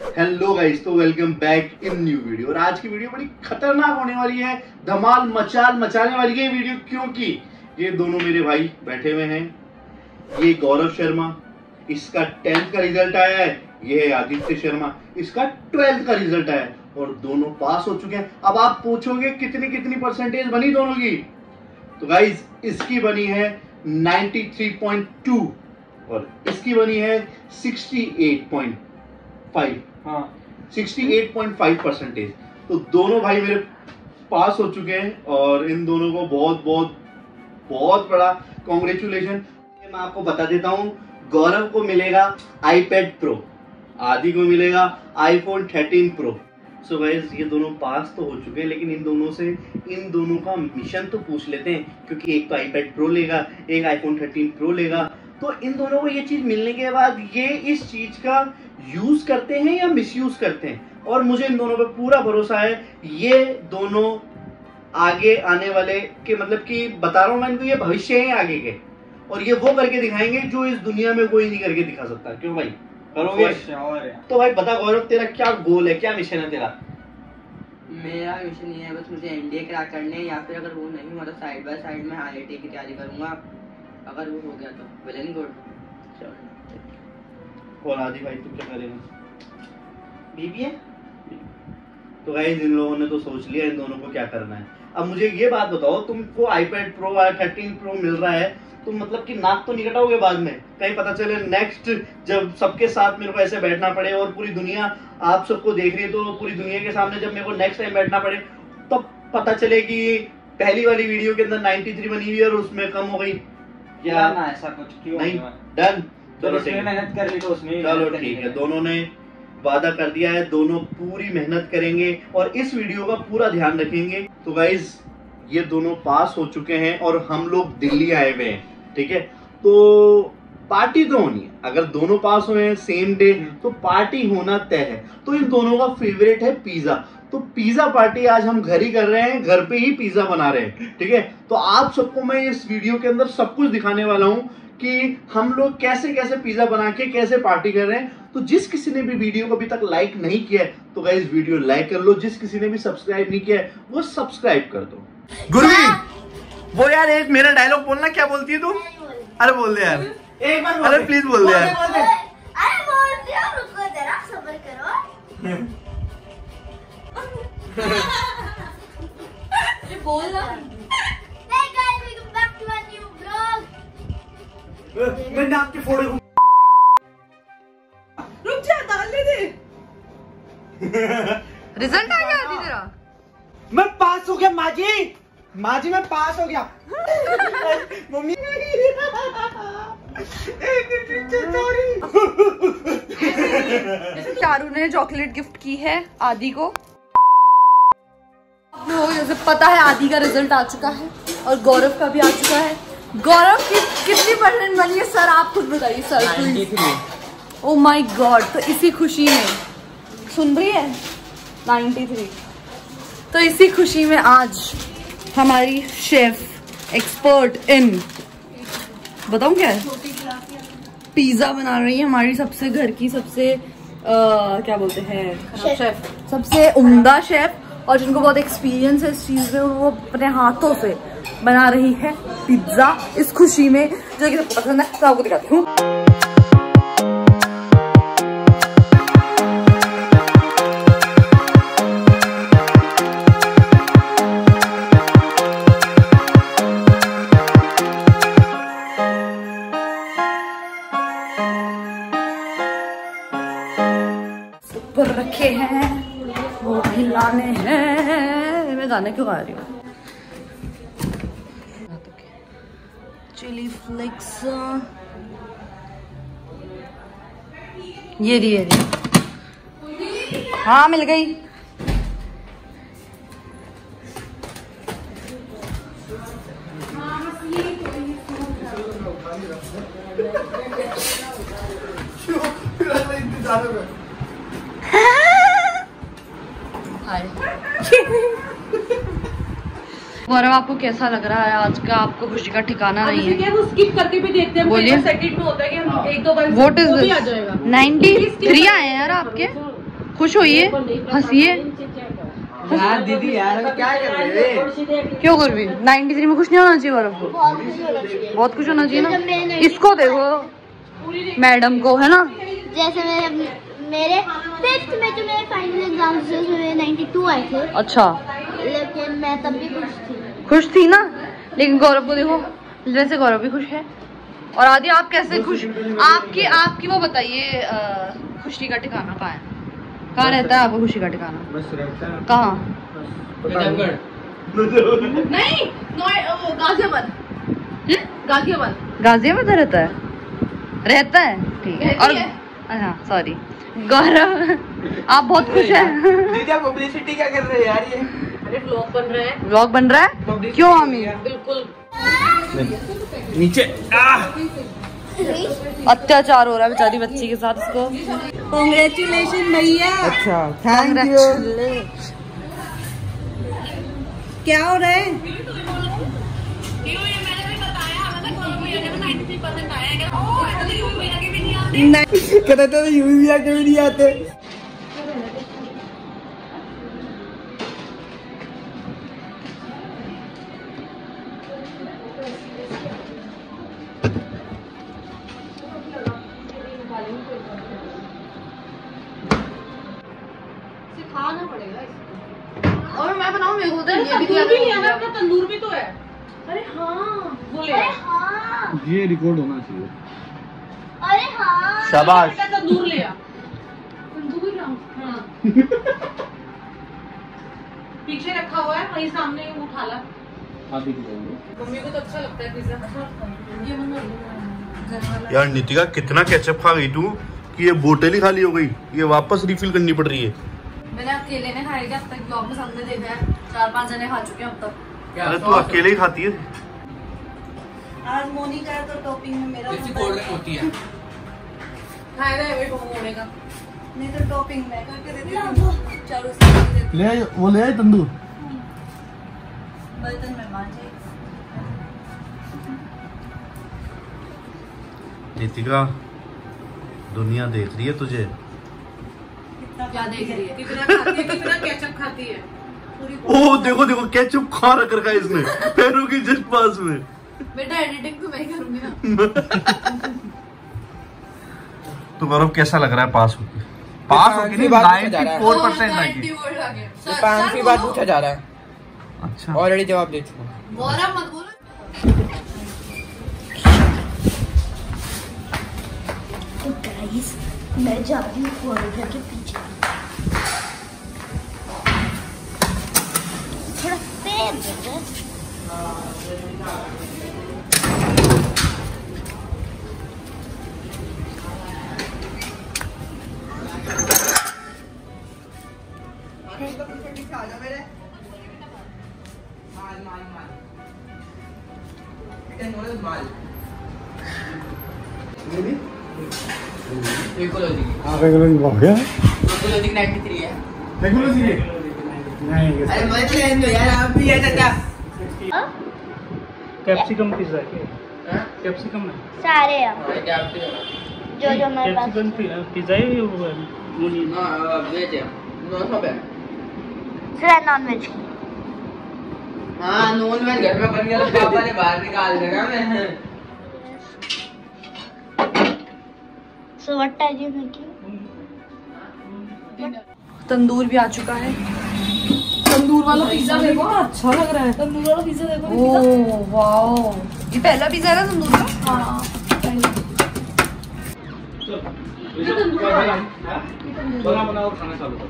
Hello guys तो welcome back in new video और आज की वीडियो बड़ी खतरनाक होने वाली है, धमाल मचाल मचाने वाली है वीडियो क्योंकि ये दोनों मेरे भाई बैठे हुए हैं। ये गौरव शर्मा, इसका टेंथ का रिज़ल्ट आया है। ये है आदित्य शर्मा, इसका ट्वेल्थ का रिज़ल्ट आया है। और दोनों पास हो चुके हैं। अब आप पूछोगे कितनी कितनी परसेंटेज बनी दोनों की? तो गाइज़ इसकी बनी है 93.2 और इसकी बनी है 68.5 हाँ। 68.5 परसेंटेज तो दोनों भाई मेरे पास हो चुके हैं और इन दोनों को बहुत बहुत बहुत बड़ा कॉन्ग्रेचुलेशन मैं आपको बता देता हूँ गौरव को मिलेगा आईपैड प्रो आदि को मिलेगा आईफोन 13 प्रो सो गाइस ये दोनों पास तो हो चुके हैं लेकिन इन दोनों से इन दोनों का मिशन तो पूछ लेते हैं क्योंकि एक तो आईपैड प्रो लेगा एक आईफोन 13 प्रो लेगा तो इन दोनों को ये चीज़ मिलने के बाद ये इस चीज़ का यूज़ करते हैं या मिसयूज करते हैं? और मुझे इन दोनों पे पूरा भरोसा है ये दोनों आगे आने वाले के मतलब कि बता रहा हूँ मैं इनको ये भविष्य है आगे के। और ये वो करके दिखाएँगे जो इस दुनिया में कोई नहीं करके दिखा सकता। क्यों भाई? करोगे? तो भाई बता गौरव तेरा क्या गोल है? क्या मिशन है तेरा? मेरा मिशन ये है बस मुझे एनडीए क्रैक करने या फिर अगर वो नहीं हुआ तो साइड बाय साइड में आईआईटी की तैयारी करूँगा। अगर वो हो गया तो। वेल एंड गुड और आदि भाई तू क्या करेगा बीबीए तो गाइस इन लोगों ने तो सोच लिया इन दोनों को क्या करना है। अब मुझे ये बात बताओ तुमको आईपैड प्रो थर्टीन प्रो मिल रहा है तो मतलब कि नाक तो नहीं कटाओगे बाद में? कहीं पता चले नेक्स्ट जब सबके साथ मेरे को ऐसे बैठना पड़े और पूरी दुनिया आप सबको देख रही है तो पूरी दुनिया के सामने जब मेरे को नेक्स्ट टाइम बैठना पड़े तब तो पता चले कि पहली वाली वीडियो के अंदर 93 बनी हुई है और उसमें कम हो गई। क्या ना ऐसा कुछ? क्यों नहीं डन। तो चलो ठीक। है मेहनत कर ली तो उसमें चलो ठीक है है। दोनों ने वादा कर दिया है दोनों पूरी मेहनत करेंगे और इस वीडियो का पूरा ध्यान रखेंगे। तो गाइज़ ये दोनों पास हो चुके हैं और हम लोग दिल्ली आए हुए हैं ठीक है? तो पार्टी तो होनी है। अगर दोनों पास हुए हैं सेम डे तो पार्टी होना तय है। तो इन दोनों का फेवरेट है पिज्जा तो पिज्जा पार्टी आज हम घर ही कर रहे हैं घर पे ही पिज्जा बना रहे हैं ठीक है? तो आप सबको मैं इस वीडियो के अंदर सब कुछ दिखाने वाला हूँ कि हम लोग कैसे कैसे पिज्जा बना के कैसे पार्टी कर रहे हैं। तो जिस किसी ने भी वीडियो को अभी तक लाइक नहीं किया है तो गाइस वीडियो लाइक कर लो। जिस किसी ने भी सब्सक्राइब नहीं किया है वो सब्सक्राइब कर दो। गुरवी वो यार एक मेरा डायलॉग बोलना क्या बोलती है तुम अरे बोल दे यार। एक बार अरे प्लीज़ बोल दे यार। अरे बोल दिया रुको जरा सब्र करो। ये बोल ना Hey guys, welcome back to my new vlog. मैंने आपके फ़ोटो रुक जा डालने दे रिज़ल्ट आ गया आदि तेरा। मैं पास हो गया माजी। माजी मैं पास हो गया। मम्मी चारू ने चॉकलेट गिफ्ट की है आदि को। जैसे पता है आदि का रिज़ल्ट आ चुका है और गौरव का भी आ चुका है। गौरव की कितनी परसेंट बनी है? सर आप खुद बताइए सर ओ माय गॉड तो इसी खुशी में। सुन रही है? 93 तो इसी खुशी में आज हमारी शेफ एक्सपर्ट इन बताऊँ क्या है? पिज्जा बना रही है हमारी सबसे घर की सबसे आ, क्या बोलते हैं? शेफ सबसे उम्दा शेफ और जिनको बहुत एक्सपीरियंस है इस चीज़ में वो अपने हाथों से बना रही है पिज्जा इस खुशी में जो कि पसंद है। तो आपको दिखाती हूँ। मैं क्यों गा रही हूँ? चिली फ्लेक्स ये रही हाँ मिल गई। गौरव आपको कैसा लग रहा है? आज का आपको खुशी का ठिकाना नहीं है। क्या वो स्किप करके भी देखते हैं बोलिए। सेकंड में होता है कि हम एक दो बार वोट इज़ वो भी आ जाएगा। नाइन्टी थ्री आए हैं यार आपके। खुश होइए हंसिए। यार दीदी यार क्या कर रहे हो क्यों कर भी 93 में कुछ नहीं होना चाहिए गौरव को बहुत खुशी होना चाहिए। ना। इसको देखो। मैडम को है ना? जैसे मेरे मेरे फिफ्थ में जो मेरे फाइनल एग्ज़ाम थे उसमें मेरे 92 आए थे। अच्छा। लेकिन मैं तब भी खुश थी। खुश थी ना? लेकिन गौरव को देखो जैसे गौरव भी खुश है। और आदि आप कैसे खुश आपकी आपकी वो बताइए खुशी का ठिकाना कहाँ है? कहाँ रहता है आपका खुशी का ठिकाना? बस रहता है। कहाँ? नहीं। गाजियाबाद। गाजियाबाद। गाजियाबाद रहता है। रहता है? ठीक है। और हाँ। सॉरी गौरव आप बहुत खुश हैं। दीदी आप पब्लिसिटी क्या कर रहे हैं यार ये? अरे ब्लॉग बन रहे हैं। व्लॉग बन रहा है? क्यों आमी बिल्कुल। नीचे। अत्याचार हो रहा है बेचारी बच्ची के साथ उसको कॉन्ग्रेचुलेशन भैया। अच्छा थैंक यू क्या हो रहा है? कहते तो यूँ भी आके भी नहीं आते। सिखाना पड़ेगा इसको। और मैं बनाऊँ मेरे को तो ये भी तंदूर भी तंदूर तो है। अरे हाँ। वो ले अरे हाँ। ये रिकॉर्ड होना अरे हाँ शाबाश। अपना तंदूर लिया तंदूर ना हाँ। पीछे रखा हुआ है वहीं सामने वो उठा ला मम्मी को तो अच्छा लगता है पिज्जा। यार नितिका कितना केचप खा गई तू कि ये बोतल ही खाली हो गई? ये वापस रिफिल करनी पड़ रही है। मैंने अकेले ने खाया क्या अब तक ब्लॉग में सामने देखा है। चार पाँच जने खा चुके हैं अब तक। अरे तू अकेले ही खाती है? आज मोनिका है तो टॉपिंग में मेरा होती है। फ़ायदा है का नहीं तो टॉपिंग मैं करके देती हूँ। चारों से ले आए वो ले आए तंदूर बर्तन में दुनिया देख रही है तुझे? क्या देख रही है? कितना खाती है? कितना केचप खाती है? पूरी ओ देखो देखो केचप खा रख रखा है इसने पैरों की जस्ट पास में। बेटा एडिटिंग तो मैं करूँगी ना। तो गौरव कैसा लग रहा है पास होके? पास होके नहीं नाइन्टी फोर परसेंट नाइन्टी वर्ड आ गए सर पांचवी बार पूछा जा रहा है। अच्छा। ऑलरेडी जवाब दे चुका गौरव मत बोलो। तो गाइस मैं जा रही हूँ कॉरिडोर के पीछे। थोड़ा तेज रेगुलर हो गया। रेगुलर जी नहीं अरे मत लेने दो यार आप भी है? चाचा कैप्सिकम पिज्जा क्या कैप्सिकम है। सारे हैं। जो जो मेरे पास। कैप्सिकम पिज्जा ही वो है मुनी वेज है सब है सिर्फ़ नॉन वेज हाँ। नॉन वेज घर में बन गया तो पापा ने बाहर निकाल देगा मैं। So what are you making tandoor भी आ चुका है। तंदूर वाला पिज्जा देखो अच्छा लग रहा है। तंदूर वाला पिज्जा देखो ओह वाओ। ये पहला पिज्जा है तंदूर का? हाँ बना बनाओ खाना चालू करो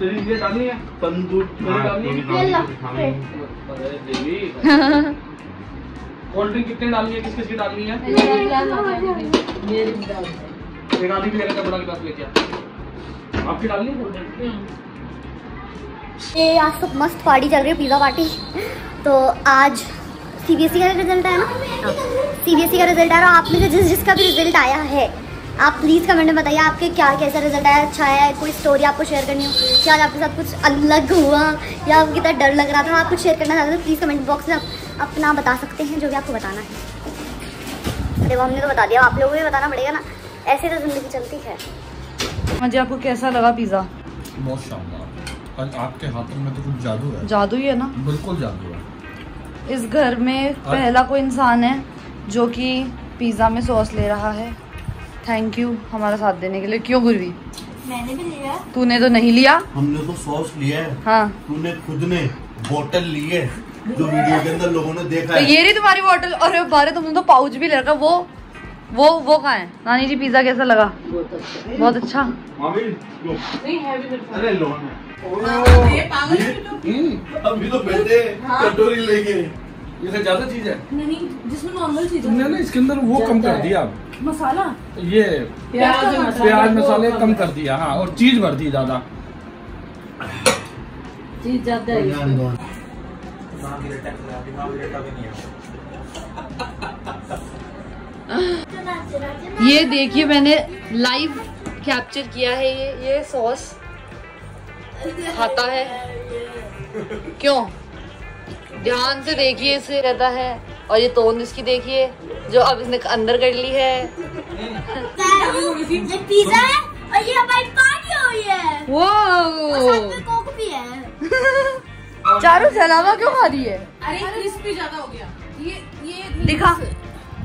तेरी ये डालनी है? तंदूर अरे देवी कोल्ड ड्रिंक कितने डालनी है। किस किस की डालनी है ये आज तो मस्त पार्टी चल रही है पिज़्ज़ा पार्टी तो आज सीबीएसई का रिज़ल्ट आया ना? सी बी एस सीबीएसई का रिज़ल्ट आया आप में से जिस जिसका भी रिज़ल्ट आया है, आप प्लीज़ कमेंट में बताइए आपके क्या कैसा रिज़ल्ट आया अच्छा है कोई स्टोरी आपको शेयर करनी हो। क्या आपके साथ कुछ अलग हुआ, या आपको कितना डर लग रहा था, आप कुछ शेयर करना चाहते हो प्लीज़ कमेंट बॉक्स में आप अपना बता सकते हैं जो भी आपको बताना है। अरे वो हमने तो बता दिया, आप लोगों को भी बताना पड़ेगा ना। ऐसे तो ज़िंदगी चलती है। मुझे आपको कैसा लगा पिज्जा बहुत शानदार। आज आपके हाथों में तो कुछ जादू है। जादू ही है ना? बिल्कुल जादू है। इस घर में पहला कोई इंसान है जो कि पिज़्ज़ा में सॉस ले रहा है। थैंक यू हमारा साथ देने के लिए। क्यों गुरवी? मैंने भी लिया। तूने तो नहीं लिया? हमने तो सॉस लिया है। हाँ। तूने खुद ने बोतल ली है जो वीडियो के अंदर लोगों ने देखा तो है। ये रही तुम्हारी बॉटल और बारे तुमने तो पाउच भी ले रखा वो वो वो कहाँ है नानी जी पिज़्ज़ा कैसा लगा? बहुत अच्छा। मामी लो। अरे लो अभी तो बैठे कटोरी लेके। ये ज़्यादा चीज़ है। नहीं जिसमें नॉर्मल चीज़ तुमने ना इसके अंदर वो कम कर दिया। मसाला? ये प्याज प्याज मसाले कम कर दिया हाँ और चीज़ भर दी ज़्यादा। चीज़ ज़्यादा है ये देखिए मैंने लाइव कैप्चर किया है ये ये सॉस खाता है। क्यों? ध्यान से देखिए इसे रहता है। और ये तोंद इसकी देखिए जो अब इसने अंदर कर ली है। ये पिज्जा है और ये हमारी पार्टी हुई है। वो साथ में कोक भी है। चारों जलावा क्यों खा रही है? अरे क्रिस्पी ज़्यादा हो गया। ये ये दिखा।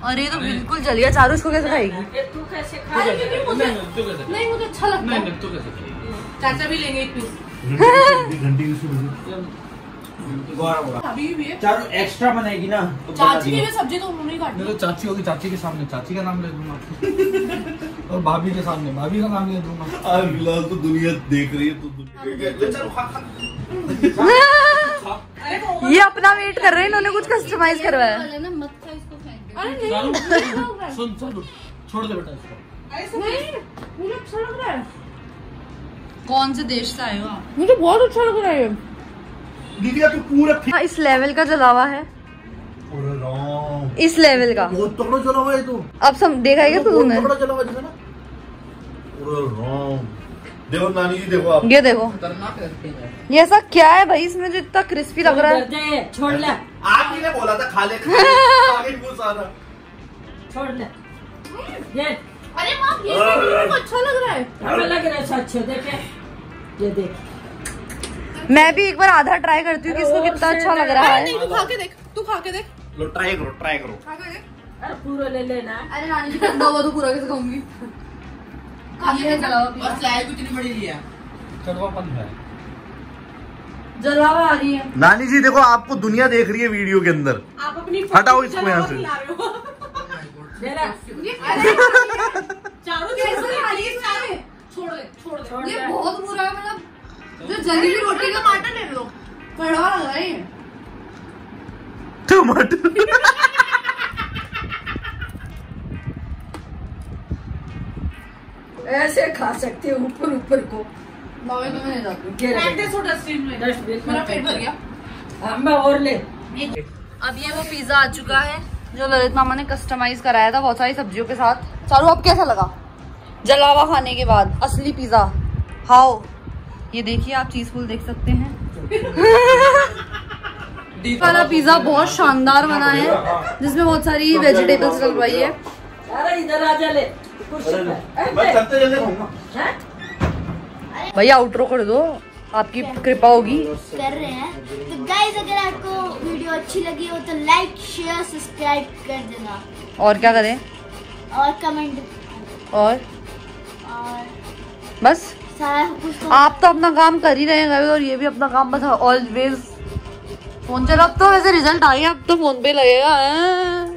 और ये तो बिल्कुल जल गया चारू इसको कैसे खाएगी? तू कैसे खा अरे क्योंकि मुझे नहीं मुझे अच्छा लगता है। चाचा भी लेंगे एक पीस। घंटी की सुन अभी भी है। चारू एक्स्ट्रा बनाएगी ना तो चाची की भी सब्ज़ी तो उन्होंने ही काटी। मैं तो चाची होगी चाची के सामने चाची का नाम ले दूँगा। और भाभी के सामने भाभी का नाम ले दूँगा। फ़िलहाल तो दुनिया देख रही है तो दुनिया अरे वो ये अपना वेट कर रहे हैं इन्होंने कुछ कस्टमाइज करवाया। अरे नहीं सुन सुन छोड़ दे बेटा इसको। नहीं मुझे अच्छा लग रहा है कौन से देश से आए हो आप? मुझे बहुत अच्छा लग रहा है। दीदिया तो पूरा हाँ, इस लेवल का जलावा है। इस लेवल का। बहुत तगड़ा चला हुआ है तो। अब सम देखा है क्या तूने? बहुत तगड़ा चला हुआ है ना। देखो नानी जी देखो आप। ये देखो। ये ऐसा क्या है भाई इसमें जो इतना क्रिस्पी लग रहा है। छोड़ ले। आप ही ने बोला था खा ले खा ले। आगे बहुत सारा छोड़ ले ये। अरे ये को अच्छा लग रहा है। हमें लग रहा है अच्छे देखे। ये देख। मैं भी एक बार आधा ट्राई करती हूँ कि इसको कितना अच्छा लग रहा है। नहीं तू खा के देख तू खा के देख। लो ट्राई करो ट्राई करो। खा के देख। अरे पूरा ले लेना अरे नानी जी ठंडा हुआ तो पूरा कैसे खाऊँगी? और चाय कितनी बड़ी लिया कड़वापन है। जलावा आ रही है। नानी जी देखो आपको दुनिया देख रही है वीडियो के अंदर। आप अपनी हटाओ इसको यहाँ से। खिला रहे दे रहा चारों कैसे खा रही चाय छोड़ दे छोड़ दे। छोड़ ये बहुत बुरा है मतलब जो जली हुई रोटी का आटा ले लो। कड़वा लग रहा है। टमाटर। ऐसे खा सकते हो ऊपर ऊपर को। तो नहीं जाती फेंक दे सो डस्टबिन में। डस्टबिन मेरा पेट भर गया। हाँ, और ले। अब ये वो पिज्जा आ चुका है जो ललित मामा ने कस्टमाइज कराया था बहुत सारी सब्जियों के साथ। चारू अब कैसा लगा? जलावा खाने के बाद असली पिज्जा हाओ। ये देखिए आप चीज़ फुल देख सकते हैं। वाला पिज्जा बहुत शानदार बना है जिसमें बहुत सारी वेजिटेबल्स डलवाई है? भैया आउटरो कर दो। आपकी कृपा होगी। कर रहे हैं। तो गाइज़ अगर आपको वीडियो अच्छी लगी हो तो लाइक शेयर सब्सक्राइब कर देना। और क्या करें? और कमेंट और? और बस। सारा कुछ तो आप तो अपना काम कर ही रहे हैं और ये भी अपना काम बस ऑलवेज फ़ोन चला अब तो वैसे रिज़ल्ट आ गया अब तो फ़ोन पे लगेगा। हैं?